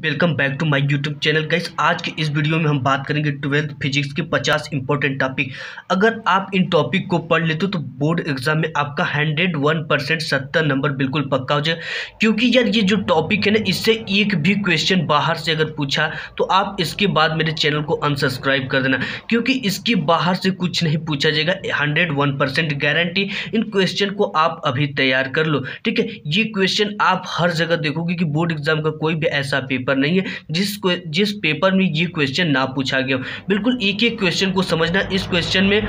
Welcome back to my YouTube channel guys आज के इस वीडियो में हम बात करेंगे ट्वेल्थ फिजिक्स के 50 इंपॉर्टेंट टॉपिक अगर आप इन टॉपिक को पढ़ लेते हो तो बोर्ड एग्ज़ाम में आपका 101 परसेंट सत्तर नंबर बिल्कुल पक्का हो जाए। क्योंकि यार, ये जो टॉपिक है ना, इससे एक भी क्वेश्चन बाहर से अगर पूछा तो आप इसके बाद मेरे चैनल को अनसब्सक्राइब कर देना। क्योंकि इसके बाहर से कुछ नहीं पूछा जाएगा। हंड्रेड गारंटी इन क्वेश्चन को आप अभी तैयार कर लो। ठीक है? ये क्वेश्चन आप हर जगह देखोगे कि बोर्ड एग्ज़ाम का कोई भी ऐसा पेपर नहीं है। जिस जिस पेपर में ये क्वेश्चन ना पूछा गया बिल्कुल एक एक क्वेश्चन को समझना। इस क्वेश्चन में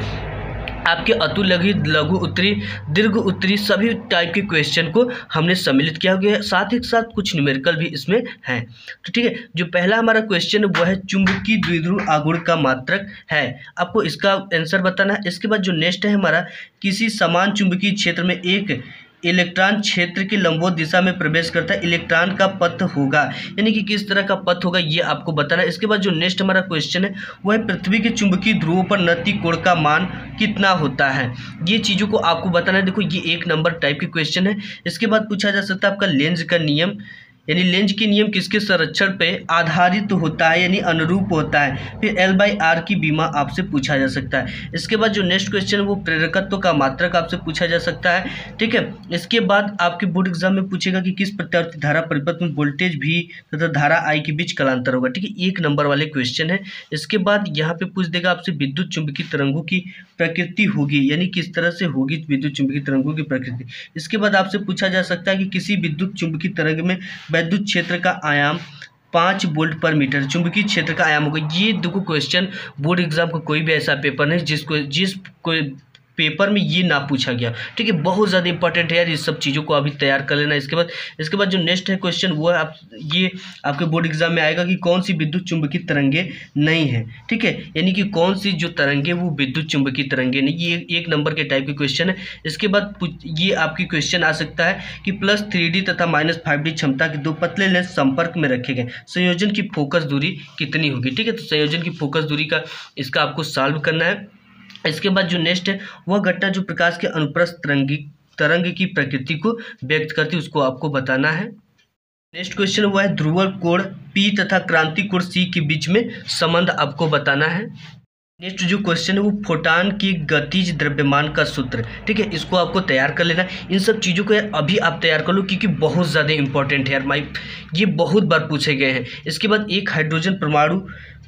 आपके अतु लघु लघु उत्तरी, दीर्घ उत्तरी सभी टाइप के क्वेश्चन को हमने सम्मिलित किया गया है। साथ ही साथ कुछ न्यूमेरिकल भी इसमें है। तो ठीक है, जो पहला हमारा क्वेश्चन है, वो है चुंबकीय द्विध्रुव आगुण का मात्रक है। आपको इसका आंसर बताना है। इसके बाद जो नेक्स्ट है हमारा, किसी समान चुंबकीय क्षेत्र में एक इलेक्ट्रॉन क्षेत्र की लंबोत दिशा में प्रवेश करता है। इलेक्ट्रॉन का पथ होगा। यानी कि किस तरह का पथ होगा, ये आपको बताना है। इसके बाद जो नेक्स्ट हमारा क्वेश्चन है, वह पृथ्वी के चुंबकीय ध्रुवों पर नती कोण का मान कितना होता है। ये चीज़ों को आपको बताना है। देखो, ये एक नंबर टाइप के क्वेश्चन है। इसके बाद पूछा जा सकता है आपका लेंज का नियम। यानी लेंज के नियम किसके संरक्षण पे आधारित तो होता है, यानी अनुरूप होता है। फिर एल बाई आर की बीमा आपसे पूछा जा सकता है। इसके बाद जो नेक्स्ट क्वेश्चन है, वो प्रेरकत्व का मात्रक आपसे पूछा जा सकता है। ठीक है? इसके बाद आपके बोर्ड एग्ज़ाम में पूछेगा कि किस प्रत्यावर्ती धारा परिपथ में वोल्टेज भी तथा धारा आई के बीच कलांतर होगा। ठीक है? एक नंबर वाले क्वेश्चन है। इसके बाद यहाँ पे पूछ देगा आपसे विद्युत चुंबकीय तरंगों की प्रकृति होगी, यानी किस तरह से होगी विद्युत चुंबकीय तरंगों की प्रकृति। इसके बाद आपसे पूछा जा सकता है कि किसी विद्युत चुंबकीय तरंग में वैद्युत क्षेत्र का आयाम पाँच वोल्ट पर मीटर, चुंबकीय क्षेत्र का आयाम होगा। ये देखो क्वेश्चन बोर्ड एग्ज़ाम का कोई भी ऐसा पेपर नहीं जिसको जिस कोई पेपर में ये ना पूछा गया। ठीक है, बहुत ज़्यादा इंपॉर्टेंट है यार इस सब चीज़ों को अभी तैयार कर लेना। इसके बाद इसके बाद जो नेक्स्ट है क्वेश्चन वो है आप, ये आपके बोर्ड एग्ज़ाम में आएगा कि कौन सी विद्युत चुंबकीय तरंगे नहीं है। ठीक है, यानी कि कौन सी जो तरंगे वो विद्युत चुंबकीय तरंगे नहीं, ये एक नंबर के टाइप के क्वेश्चन है। इसके बाद ये आपकी क्वेश्चन आ सकता है कि प्लस थ्री तथा माइनस फाइव क्षमता के दो पतले लेंस संपर्क में रखे गए। संयोजन की फोकस दूरी कितनी होगी? ठीक है तो संयोजन की फोकस दूरी का, इसका आपको सॉल्व करना है। इसके बाद जो नेक्स्ट है, वह घटना जो प्रकाश के अनुप्रस्थ तरंगी, तरंग की प्रकृति को व्यक्त करती है, उसको आपको बताना है। नेक्स्ट क्वेश्चन हुआ है ध्रुवल कोण पी तथा क्रांति कोण सी के बीच में संबंध आपको बताना है। नेक्स्ट जो क्वेश्चन है, वो फोटान की गतिज द्रव्यमान का सूत्र ठीक है, इसको आपको तैयार कर लेना इन सब चीज़ों को अभी आप तैयार कर लो, क्योंकि बहुत ज़्यादा इंपॉर्टेंट है यार माई ये बहुत बार पूछे गए हैं। इसके बाद एक हाइड्रोजन परमाणु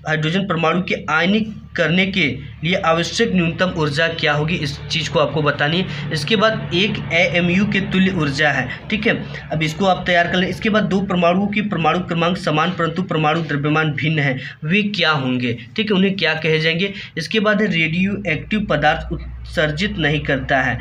हाइड्रोजन परमाणु के आयनिक करने के लिए आवश्यक न्यूनतम ऊर्जा क्या होगी? इस चीज़ को आपको बतानी है। इसके बाद एक एएमयू के तुल्य ऊर्जा है, ठीक है? अब इसको आप तैयार कर लें। इसके बाद दो परमाणुओं की परमाणु क्रमांक समान, परंतु परमाणु द्रव्यमान भिन्न है। वे क्या होंगे? ठीक है, उन्हें क्या कहे जाएँगे? इसके बाद रेडियो एक्टिव पदार्थ उत्सर्जित नहीं करता है।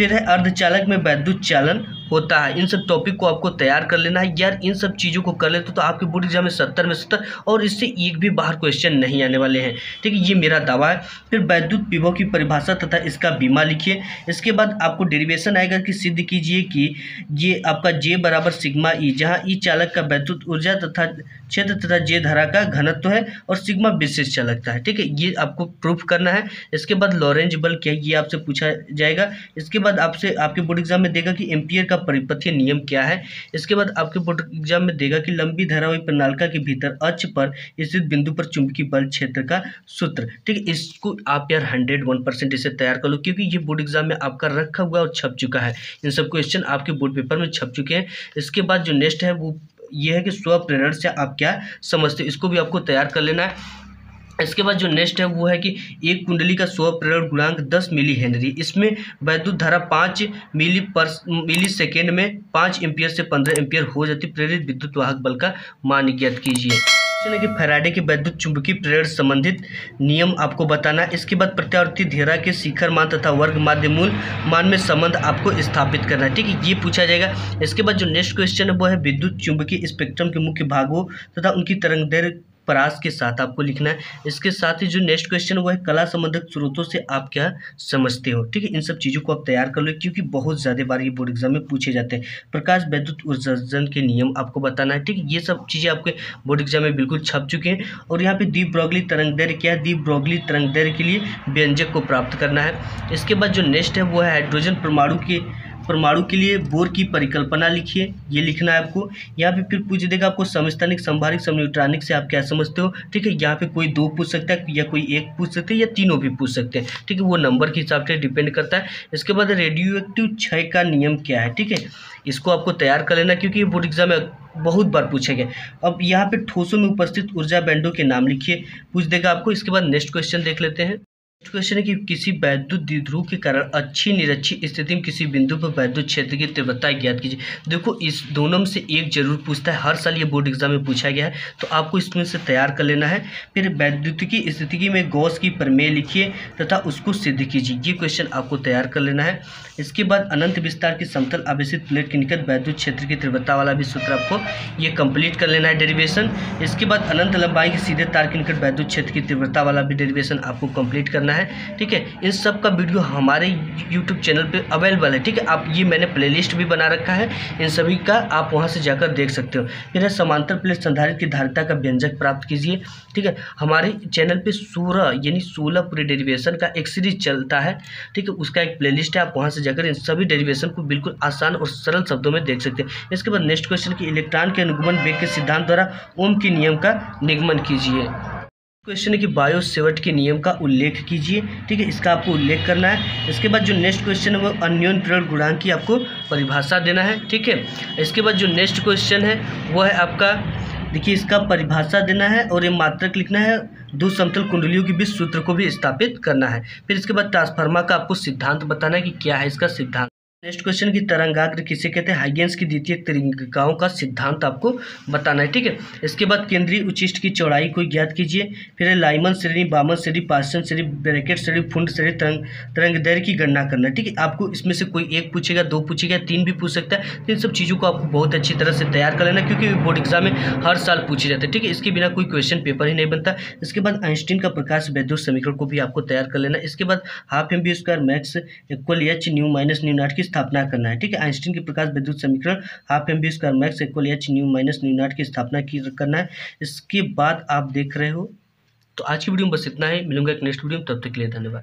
फिर है अर्धचालक में वैद्युत चालन होता है। इन सब टॉपिक को आपको तैयार कर लेना है। यार, इन सब चीज़ों को कर लेते तो आपके बोर्ड एग्ज़ाम में सत्तर में सत्तर और इससे एक भी बाहर क्वेश्चन नहीं आने वाले हैं। ठीक है, ये मेरा दावा है। फिर वैद्युत विभव की परिभाषा तथा इसका बीमा लिखिए। इसके बाद आपको डेरिवेशन आएगा कि सिद्ध कीजिए कि ये आपका जे बराबर सिग्मा ई जहाँ ई चालक का वैद्युत ऊर्जा तथा क्षेत्र तथा जे धारा का घनत्व है और सिग्मा विशेष चालकता है। ठीक है, ये आपको प्रूफ करना है। इसके बाद लॉरेंज बल क्या ये आपसे पूछा जाएगा। इसके बाद आपसे, आपके बोर्ड एग्ज़ाम में देगा कि एम्पियर का परिपथीय नियम क्या है। इसके बाद आपके बोर्ड एग्ज़ाम में देगा कि लंबी धारावाही प्रणालिका के भीतर अक्ष पर स्थित बिंदु पर चुंबकीय बल क्षेत्र का सूत्र। ठीक है, इसको आप यार हंड्रेड वन परसेंट इसे तैयार कर लो, क्योंकि ये बोर्ड एग्ज़ाम में आपका रखा हुआ और छप चुका है। इन सब क्वेश्चन आपके बोर्ड पेपर में छप चुके हैं। इसके बाद जो नेक्स्ट है वो ये है कि स्व प्रेरण से आप क्या समझते इसको भी आपको तैयार कर लेना है। इसके बाद जो नेक्स्ट है, वो है कि एक कुंडली का स्व प्रेरण गुणांक 10 मिली हेनरी। इसमें वैद्युत धारा 5 मिली पर मिली सेकेंड में 5 एम्पियर से 15 एम्पियर हो जाती, प्रेरित विद्युत वाहक बल का मान ज्ञात कीजिए। कि फैराडे के वैद्युत चुंबकीय प्रेरण संबंधित नियम आपको बताना। इसके बाद प्रत्यावर्ती धेरा के शिखर मान तथा वर्ग माध्य मूल मान में संबंध आपको स्थापित करना है। ठीक है, ये पूछा जाएगा। इसके बाद जो नेक्स्ट क्वेश्चन है, वो है विद्युत चुंबकीय स्पेक्ट्रम के मुख्य भागों तथा उनकी तरंग दैर्घ्य परास के साथ आपको लिखना है। इसके साथ ही जो नेक्स्ट क्वेश्चन वो है कला संबंधित स्रोतों से आप क्या समझते हो? ठीक है, इन सब चीज़ों को आप तैयार कर लो, क्योंकि बहुत ज़्यादा बार ये बोर्ड एग्ज़ाम में पूछे जाते हैं। प्रकाश वैद्युत उत्सर्जन के नियम आपको बताना है, ठीक है? ये सब चीज़ें आपके बोर्ड एग्ज़ाम में बिल्कुल छप चुके हैं और यहाँ पर दीप ब्रॉगली तरंग दैर्य क्या है? दीप ब्रॉगली तरंग दैर्य के लिए व्यंजक को प्राप्त करना है। इसके बाद जो नेक्स्ट है, वो है हाइड्रोजन परमाणु के परमाणु के लिए बोर की परिकल्पना लिखिए, ये लिखना है आपको। यहाँ पे फिर पूछ देगा आपको समस्थानिक, संभारिक, समन्यूट्रानिक से आप क्या समझते हो? ठीक है, यहाँ पे कोई दो पूछ सकता है या कोई एक पूछ सकते हैं या तीनों भी पूछ सकते हैं। ठीक है, वो नंबर के हिसाब से डिपेंड करता है। इसके बाद रेडियो एक्टिव क्षय का नियम क्या है? ठीक है, इसको आपको तैयार कर लेना क्योंकि ये बोर्ड एग्ज़ाम में बहुत बार पूछे गए। अब यहाँ पे ठोसों में उपस्थित ऊर्जा बैंडों के नाम लिखिए। पूछ देगा आपको, इसके बाद नेक्स्ट क्वेश्चन देख लेते हैं। क्वेश्चन है कि किसी वैद्युत द्विध्रुव के कारण अच्छी निरक्षी स्थिति में किसी बिंदु पर वैद्युत क्षेत्र की तीव्रता ज्ञात कीजिए। देखो, इस दोनों में से एक ज़रूर पूछता है। हर साल ये बोर्ड एग्ज़ाम में पूछा गया है तो आपको इसमें से तैयार कर लेना है। फिर वैद्युत की स्थिति में गौस की प्रमेय लिखिए तथा उसको सिद्ध कीजिए। ये क्वेश्चन आपको तैयार कर लेना है। इसके बाद अनंत विस्तार की समतल आवेशित प्लेट के निकट वैद्युत क्षेत्र की तीव्रता वाला भी सूत्र आपको ये कंप्लीट कर लेना है डेरिवेशन इसके बाद अनंत लंबाई के सीधे तार के निकट वैद्युत क्षेत्र की तीव्रता वाला भी डेरिवेशन आपको कंप्लीट करना करना है, ठीक है? इन सब का वीडियो हमारे यूट्यूब चैनल पे अवेलेबल है, ठीक है? आप ये मैंने प्लेलिस्ट भी बना रखा है, इन सभी का आप वहाँ से जाकर देख सकते हो। फिर समांतर प्लेट संधारित की धारिता का व्यंजक प्राप्त कीजिए, ठीक है? हमारे चैनल पे सोलह यानी सोलह पूरे डेरिवेशन का एक सीरीज़ चलता है, ठीक है? उसका एक प्लेलिस्ट है, आप वहाँ से जाकर इन सभी डेरिवेशन को बिल्कुल आसान और सरल शब्दों में देख सकते हैं। इसके बाद नेक्स्ट क्वेश्चन की इलेक्ट्रॉन के अनुगमन वेग के सिद्धांत द्वारा ओम के नियम का निगमन कीजिए। क्वेश्चन है कि बायो सेवट के नियम का उल्लेख कीजिए, ठीक है? इसका आपको उल्लेख करना है। इसके बाद जो नेक्स्ट क्वेश्चन है, वो अन्योन प्रेरण गुणांक की आपको परिभाषा देना है, ठीक है? इसके बाद जो नेक्स्ट क्वेश्चन है, वो है आपका, देखिए, इसका परिभाषा देना है और ये मात्रक लिखना है। दो समतल कुंडलियों के बीच सूत्र को भी स्थापित करना है। फिर इसके बाद ट्रांसफार्मा का आपको सिद्धांत बताना है कि क्या है इसका सिद्धांत। नेक्स्ट क्वेश्चन की तरंगाग्र किसे कहते हैं? हाइगेंस की द्वितीय तरंगिकाओं का सिद्धांत आपको बताना है, ठीक है? इसके बाद केंद्रीय उचिष्ट की चौड़ाई को ज्ञात कीजिए। फिर लाइमन श्रेणी, बामन श्रेणी पार्सन श्रेणी, ब्रैकेट श्रेणी, फुंड श्रेणी, तरंग तरंग की गणना करना ठीक है? आपको इसमें से कोई एक पूछेगा, दो पूछेगा, तीन भी पूछ सकता है। तो इन सब चीज़ों को आपको बहुत अच्छी तरह से तैयार कर लेना, क्योंकि बोर्ड एग्ज़ाम में हर साल पूछे जाते हैं, ठीक है? इसके बिना कोई क्वेश्चन पेपर ही नहीं बनता। इसके बाद आइंस्टीन का प्रकाश वैद्युत समीकरण को भी आपको तैयार कर लेना इसके बाद half m v square max equal h nu minus nu naught की स्थापना करना है, ठीक है? आइंस्टीन के प्रकाश विद्युत समीकरण half m v square max equal h nu minus nu naught की स्थापना की करना है। इसके बाद आप देख रहे हो। तो आज की वीडियो में बस इतना ही। मिलूँगा एक नेक्स्ट वीडियो में। तब तक के लिए धन्यवाद।